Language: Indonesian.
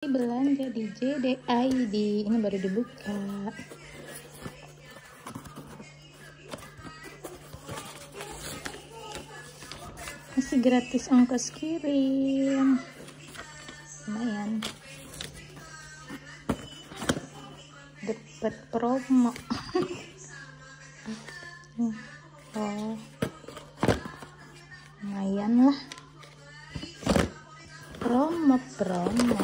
belanja di JDID ini baru dibuka. Masih gratis ongkos kirim. Lumayan. Dapat promo. Oh. Lumayan lah promo promo.